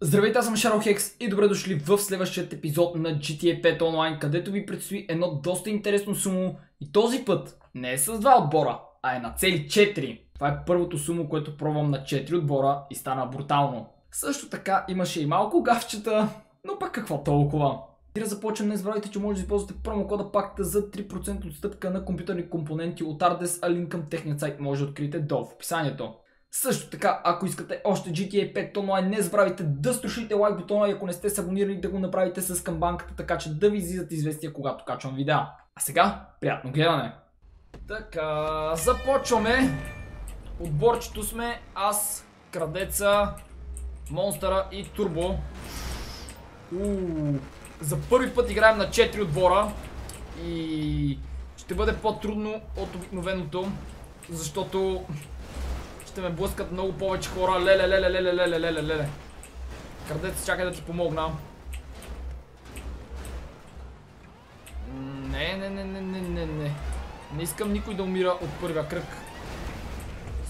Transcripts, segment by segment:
Здравейте, аз съм Шаро Хекс и добре дошли в следващия епизод на GTA 5 Online, където ви предстои едно доста интересно сумо и този път не е с два отбора, а е на цели 4. Това е първото сумо, което пробвам на 4 отбора и стана брутално. Също така имаше и малко гавчета, но пък какво толкова. И да започнем, не забравяйте, че може да използвате промокода пакта за 3% отстъпка на компютърни компоненти от Ardes, а линк към техния сайт може да откриете долу в описанието. Също така, ако искате още GTA 5 онлайн, не забравяйте да струшите лайк бутона и ако не сте се абонирали да го направите с камбанката, така че да ви излизат известия когато качвам видеа. А сега, приятно гледане! Така, започваме. Отборчето сме аз, Крадеца, Монстъра и Турбо. За първи път играем на 4 отбора и ще бъде по-трудно от обикновеното, защото ще ме блъскат много повече хора. Леле, леле, леле, леле, леле, леле. Крадец, чакай да ти помогна. Не, не, не, не, не, не, не. Не искам никой да умира от първия кръг.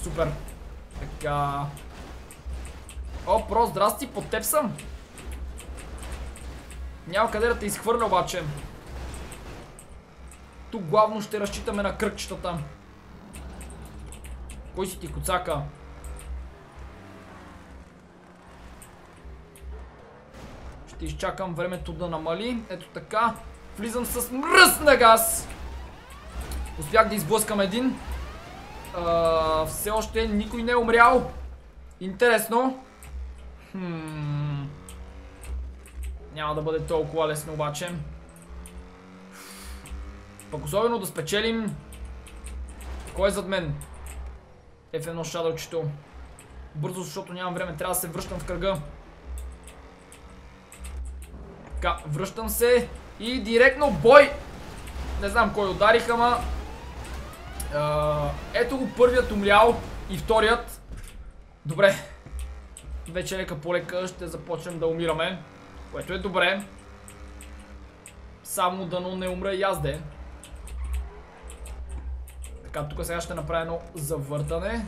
Супер. Така. О, про, здрасти, под теб съм. Няма къде да те изхвърля обаче. Тук главно ще разчитаме на кръгчетата. Кой си ти, коцака? Ще изчакам времето да намали. Ето така. Влизам с мръсна газ. Успях да изблъскам един. А, все още никой не е умрял. Интересно. Хм. Няма да бъде толкова лесно обаче. Пък особено да спечелим. Кой е зад мен? F1 шадълчето. Бързо, защото нямам време. Трябва да се връщам в кръга. Така, връщам се. И директно бой! Не знам кой ударих, ама... ето го първият умрял и вторият. Добре. Вече лека по лека ще започнем да умираме. Което е добре. Само дано не умра и аз де. Така, тук сега ще направя едно завъртане.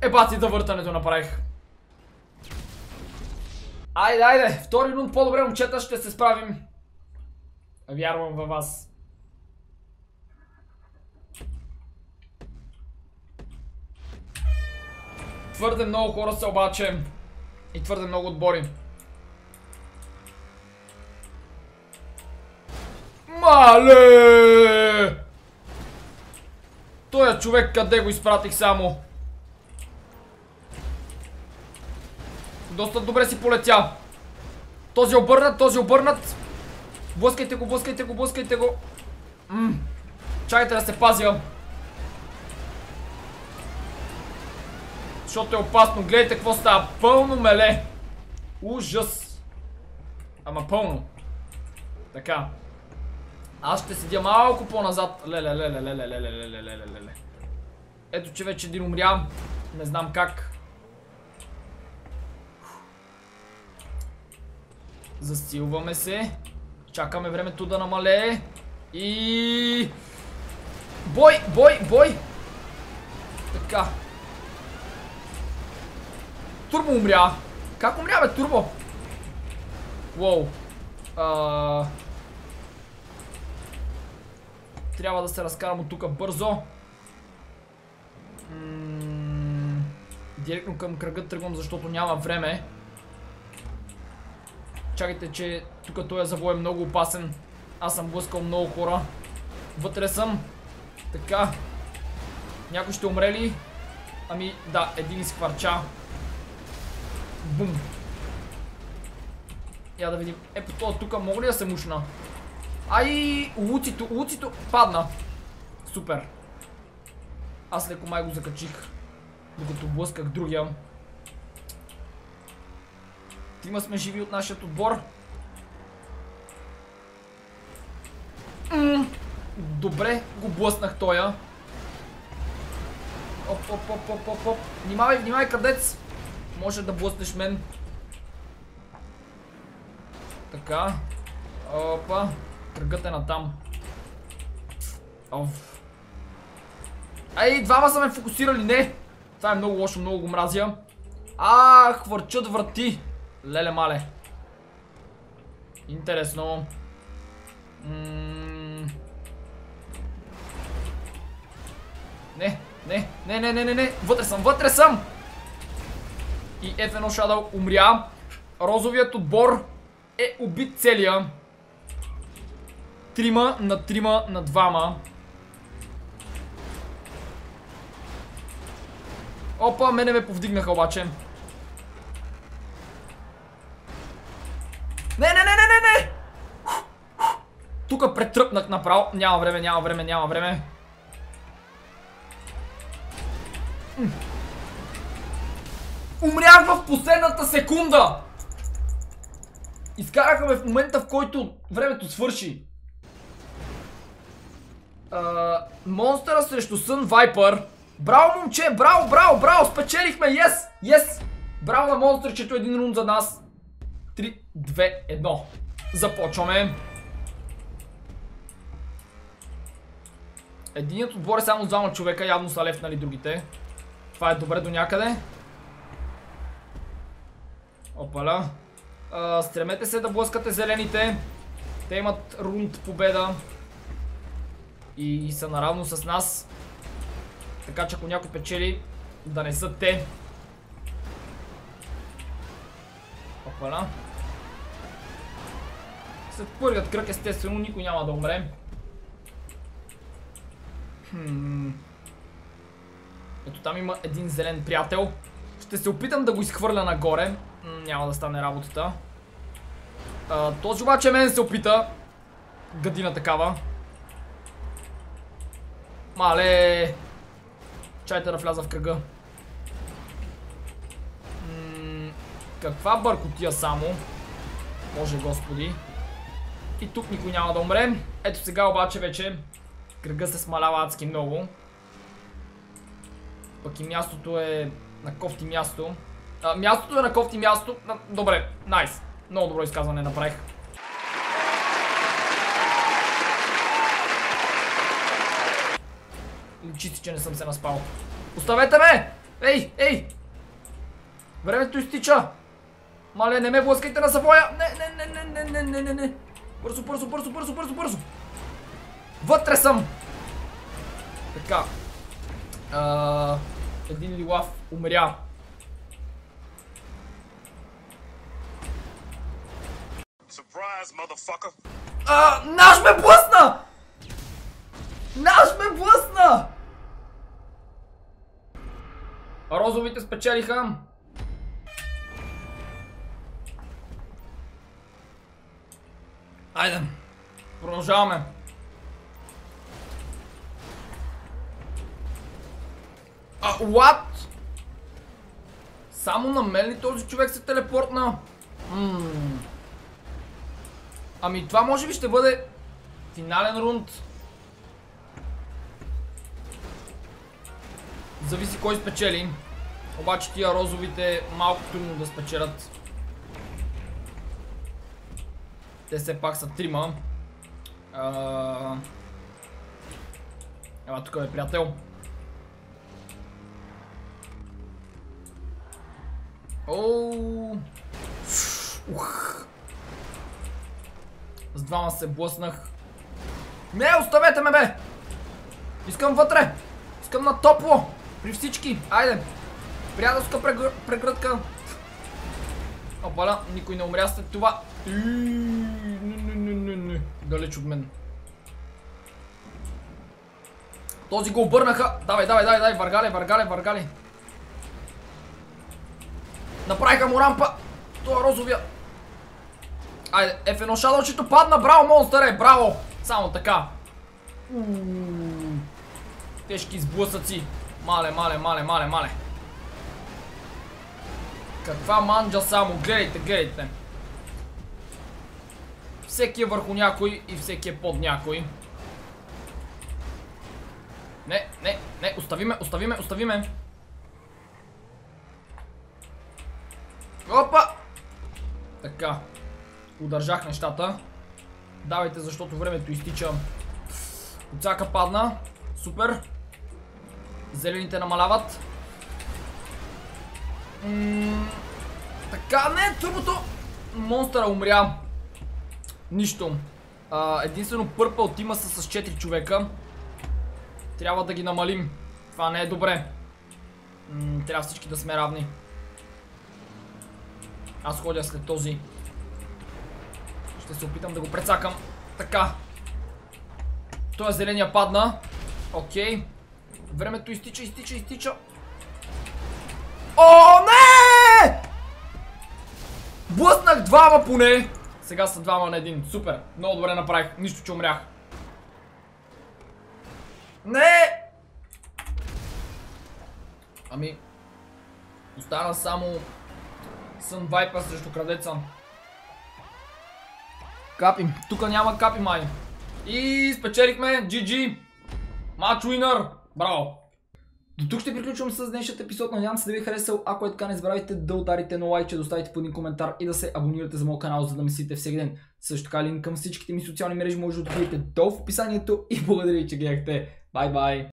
Е, бати, завъртането направих. Айде, айде, втори рун по-добре, момчета, ще се справим. Вярвам във вас. Твърде много хора са обаче. И твърде много отбори. Мале! Човек къде го изпратих само? Доста добре си полетя. Този обърнат, този обърнат. Блъскайте го, блъскайте го, блъскайте го. Ммм. Чакайте да се пазя. Защото е опасно. Гледайте какво става. Пълно меле. Ужас. Ама пълно. Така. Аз ще седя малко по-назад. Леле, леле, леле, леле, леле, леле, леле. Ето, че вече един умря. Не знам как. Засилваме се. Чакаме времето да намалее. И... Бой, бой, бой! Така. Турбо умря. Как умря, бе, Турбо? Уоу. Аааа... Трябва да се разкарам от тук бързо. Директно към кръга тръгвам, защото няма време. Чакайте, че тук този завой е много опасен. Аз съм блъскал много хора. Вътре съм. Така. Някой ще умре ли? Ами, да, един изхвърча. Бум. Я да видим. Е, по това тук мога ли да се мушна? Ай, луцито, луцито падна. Супер. Аз леко май го закачих. Докато блъсках другия. Трима сме живи от нашия отбор. Добре, го блъснах тоя. Оп, оп, оп, оп, оп, оп. Внимавай, внимавай, крадец. Може да блъснеш мен. Така. Опа. Кръгът е натам. Оф. Ай, двама са ме фокусирали, не! Това е много лошо, много го мразя. А, хвърчат врати. Леле мале. Интересно. Не, не, не, не, не, не, не. Вътре съм, вътре съм! И F1 Shadow умря. Розовият отбор е убит целия. Трима на трима на двама. Опа, мене ме повдигнаха обаче. Не, не, не, не, не, не! Тук претръпнах направо. Няма време, няма време, няма време. Умрях в последната секунда! Изкараха ме в момента, в който времето свърши. монстъра срещу Сън Вайпър. Браво, момче! Браво, браво, браво! Спечелихме! Yes! Yes! Браво на монстърчето, един рун за нас. 3, 2, 1. Започваме. Единият отбор е само двама човека, явно са лефнали другите. Това е добре до някъде. Опаля. стремете се да блъскате зелените. Те имат рунд победа. И, и са наравно с нас. Така че ако някой печели, да не са те. Опаля. След първият кръг естествено никой няма да умре. Хм. Ето там има един зелен приятел. Ще се опитам да го изхвърля нагоре. Няма да стане работата. А, този обаче мен се опита. Гадина такава. Мале. Чайте да вляза в кръга. Каква бъркотия само. Може господи. И тук никой няма да умре. Ето сега обаче вече кръга се смалява адски много. Пък и мястото е на кофти място. А, мястото е на кофти място. Добре, найс. Много добро изказване направих. Личи си, че не съм се наспал. Оставете ме! Ей, ей! Времето изтича! Мале, не ме блъскайте на завоя! Не, не, не, не, не, не, не, не. Бързо, бързо, бързо, бързо, бързо, бързо! Вътре съм! Така. А, един лилав умря. А, наш ме блъсна! Наш ме блъсна! Розовите спечелиха. Айде. Продължаваме. А, what? Само на мен ли този човек се телепортна? Ммм. Ами това може би ще бъде финален рунд. Зависи кой спечели. Обаче тия розовите малко трудно да спечелят. Те все пак са трима. Ела тук е приятел. Ух. С двама се блъснах. Не, оставете ме бе! Искам вътре! Искам на топло! При всички! Айде! Приятелска прегръдка! Опаля, никой не умря след това. Далеч от мен. Този го обърнаха. Давай, давай, давай, давай, въргале, въргале, въргале. Направиха му рампа. Това е розовия. Айде, F1 Shadowчето падна. Браво, монстър е, браво. Само така. Тежки сблъсъци. Мале, мале, мале, мале, мале. Каква манджа само. Гледайте, гледайте. Всеки е върху някой и всеки е под някой. Не, не, не, остави ме, остави ме, остави ме. Опа! Така. Удържах нещата. Давайте, защото времето изтича. Коцака падна. Супер. Зелените намаляват. Така, не, турбото! Монстъра умря. Нищо. А, единствено пърпъл тима са с 4 човека. Трябва да ги намалим. Това не е добре. Трябва всички да сме равни. Аз ходя след този. Ще се опитам да го прецакам. Така. Той е зеления падна. Окей. Времето изтича, изтича, изтича. О, не! Блъснах двама поне. Сега са двама на един. Супер. Много добре направих. Нищо, че умрях. Не! Ами... Остана само... Сън Вайпа срещу крадеца. Капи. Тук няма капи май. И спечелихме. GG. Матч уинър. Браво. До тук ще приключвам с днешният епизод. Надявам се да ви е харесал. Ако е така, не забравяйте да ударите на лайк, да оставите по един коментар и да се абонирате за моят канал, за да ме следите всеки ден. Също така линк към всичките ми социални мрежи може да откриете долу в описанието и благодаря ви, че гледахте. Бай бай!